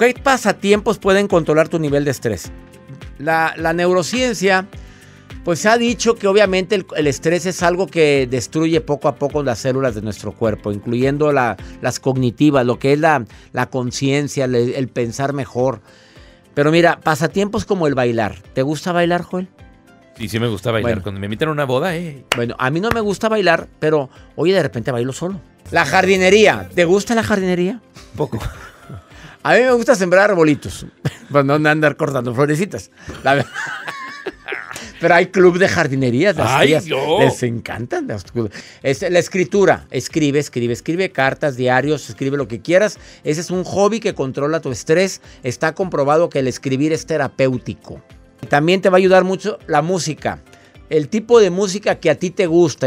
¿Qué pasatiempos pueden controlar tu nivel de estrés? La, la neurociencia, pues ha dicho que obviamente el, el, estrés es algo que destruye poco a poco las células de nuestro cuerpo, incluyendo la, las cognitivas, lo que es la, la conciencia, el, el pensar mejor. Pero mira, pasatiempos como el bailar. ¿Te gusta bailar, Joel? Sí, sí me gusta bailar. Bueno. Cuando me invitan a una boda, eh. Bueno, a mí no me gusta bailar, pero oye, de repente bailo solo. La jardinería. ¿Te gusta la jardinería? Poco. A mí me gusta sembrar arbolitos. Pues no andar cortando florecitas. La Pero hay club de jardinería. las ¡Ay, tías! Les encantan. Es la escritura. Escribe, escribe, escribe cartas, diarios, escribe lo que quieras. Ese es un hobby que controla tu estrés. Está comprobado que el escribir es terapéutico. También te va a ayudar mucho la música. El tipo de música que a ti te gusta.